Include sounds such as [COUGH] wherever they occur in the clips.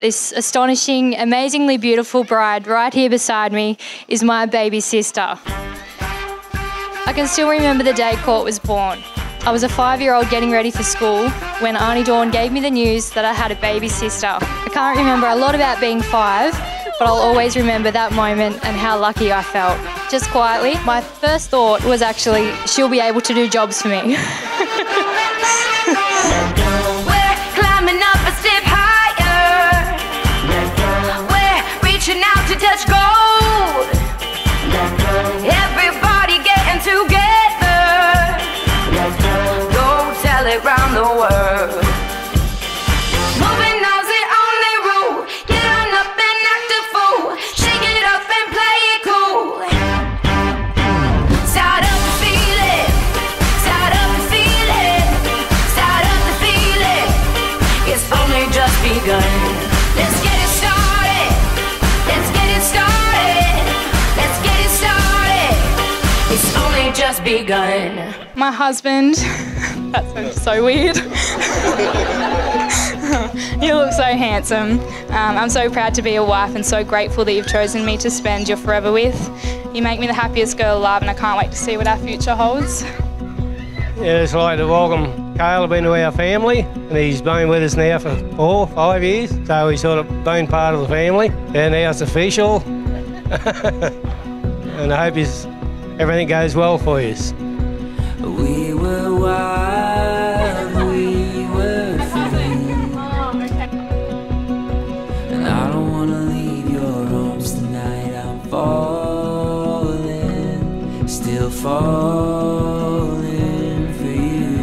This astonishing, amazingly beautiful bride right here beside me is my baby sister. I can still remember the day Court was born. I was a five year old getting ready for school when Auntie Dawn gave me the news that I had a baby sister. I can't remember a lot about being five, but I'll always remember that moment and how lucky I felt. Just quietly, my first thought was actually, she'll be able to do jobs for me. [LAUGHS] begun. My husband, [LAUGHS] that sounds so weird. [LAUGHS] you look so handsome. Um, I'm so proud to be your wife and so grateful that you've chosen me to spend your forever with. You make me the happiest girl alive, and I can't wait to see what our future holds. Yeah, it's like to welcome Caleb into our family, and he's been with us now for four, five years, so he's sort of been part of the family, and now it's official. [LAUGHS] and I hope he's, everything goes well for you. We were wild, we were free. And I don't wanna leave your arms tonight. I'm falling, still falling for you.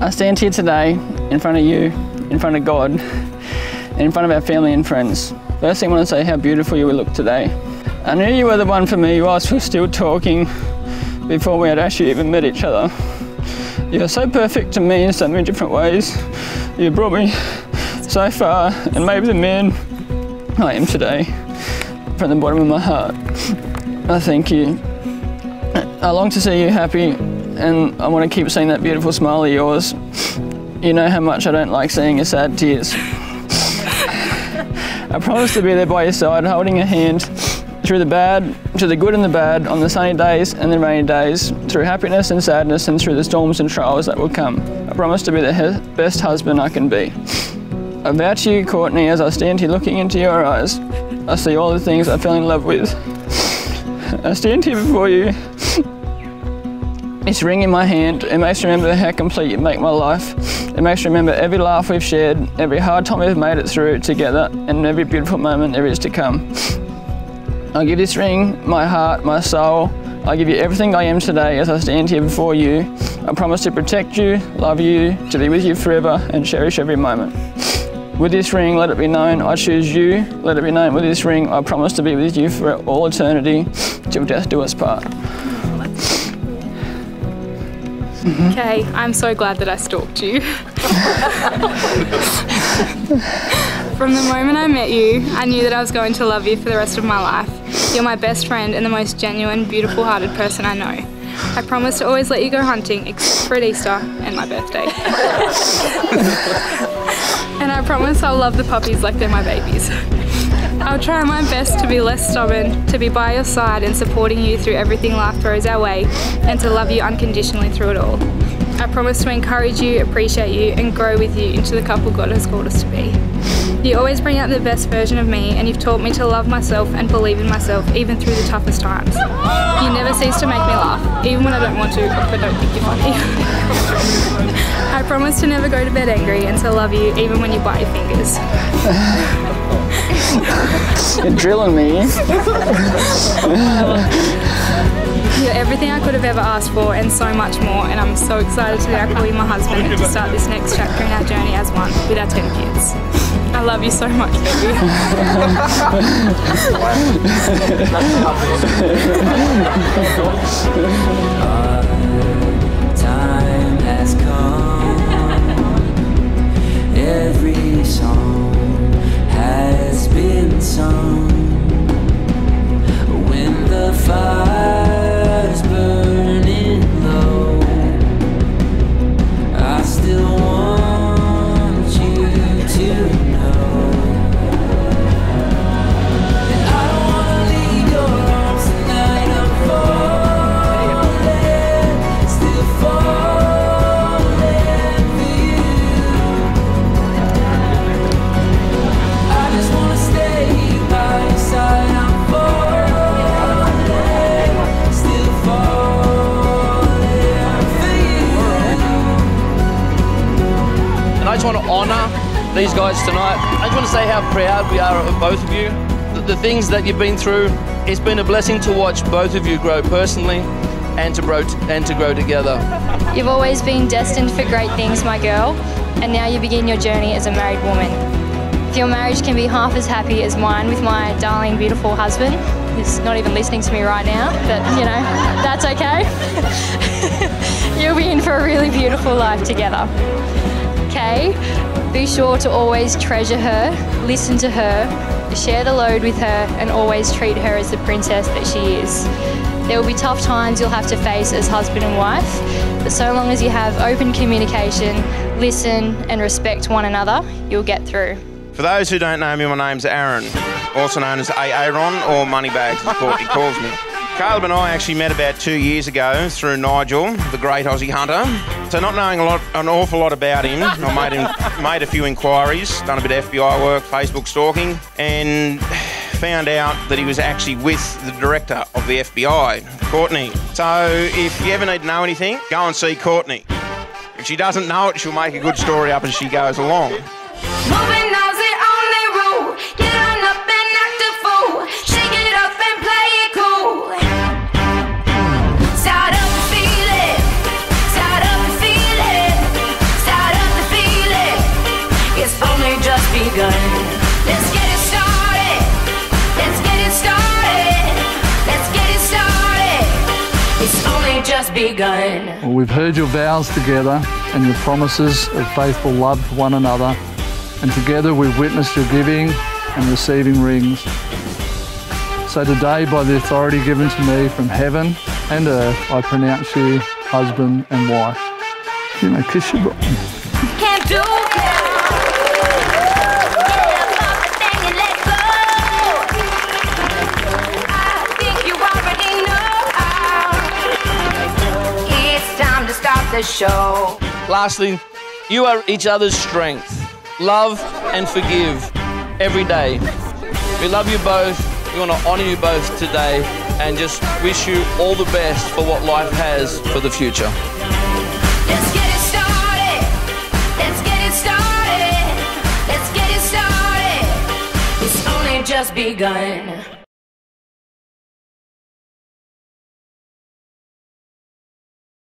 I stand here today in front of you, in front of God, and in front of our family and friends. First thing I want to say how beautiful you look today. I knew you were the one for me whilst we were still talking before we had actually even met each other. You're so perfect to me in so many different ways. You brought me so far and made me the man I am today from the bottom of my heart. I thank you. I long to see you happy and I want to keep seeing that beautiful smile of yours. You know how much I don't like seeing your sad tears. [LAUGHS] I promise to be there by your side, holding your hand through the bad, through the good and the bad, on the sunny days and the rainy days, through happiness and sadness, and through the storms and trials that will come. I promise to be the he- best husband I can be. I vow to you, Courtney, as I stand here looking into your eyes, I see all the things I fell in love with. [LAUGHS] I stand here before you this ring in my hand, it makes me remember how complete you make my life. It makes me remember every laugh we've shared, every hard time we've made it through together, and every beautiful moment there is to come. I give this ring my heart, my soul. I give you everything I am today as I stand here before you. I promise to protect you, love you, to be with you forever, and cherish every moment. With this ring, let it be known I choose you. Let it be known with this ring, I promise to be with you for all eternity, till death do us part. Okay, I'm so glad that I stalked you. [LAUGHS] From the moment I met you, I knew that I was going to love you for the rest of my life. You're my best friend and the most genuine, beautiful hearted person I know. I promise to always let you go hunting, except for at Easter and my birthday. and I promise I'll love the puppies like they're my babies. I'll try my best to be less stubborn, to be by your side and supporting you through everything life throws our way, and to love you unconditionally through it all. I promise to encourage you, appreciate you, and grow with you into the couple God has called us to be. You always bring out the best version of me, and you've taught me to love myself and believe in myself even through the toughest times. You never cease to make me laugh, even when I don't want to, but don't think you're funny. [LAUGHS] I promise to never go to bed angry and to love you even when you bite your fingers. [LAUGHS] You're drilling me. [LAUGHS] You're everything I could have ever asked for and so much more, and I'm so excited to now call you my husband and to start this next chapter in our journey as one with our 10 kids. I love you so much, baby. Time has come. Every song has been sung. These guys tonight. I just want to say how proud we are of both of you. The, the things that you've been through, it's been a blessing to watch both of you grow personally and to grow and to grow together. You've always been destined for great things, my girl, and now you begin your journey as a married woman. If your marriage can be half as happy as mine with my darling, beautiful husband, who's not even listening to me right now, but you know, that's okay. [LAUGHS] You'll be in for a really beautiful life together. Okay? Be sure to always treasure her, listen to her, share the load with her, and always treat her as the princess that she is. There will be tough times you'll have to face as husband and wife, but so long as you have open communication, listen, and respect one another, you'll get through. For those who don't know me, my name's Aaron, also known as Aaron or Moneybags, as Courtney calls me. Caleb and I actually met about two years ago through Nigel, the great Aussie hunter. So not knowing a lot, an awful lot about him, I made him, [LAUGHS] made a few inquiries, done a bit of FBI work, Facebook stalking, and found out that he was actually with the director of the FBI, Courtney. So if you ever need to know anything, go and see Courtney. If she doesn't know it, she'll make a good story up as she goes along. Begun. Well, we've heard your vows together and your promises of faithful love to one another, and together we've witnessed your giving and receiving rings. So today, by the authority given to me from heaven and earth, I pronounce you husband and wife. You may kiss your bride. Can't do the show. Lastly, you are each other's strength. Love and forgive every day. We love you both. We want to honor you both today and just wish you all the best for what life has for the future. Let's get it started. Let's get it started. Let's get it started. It's only just begun.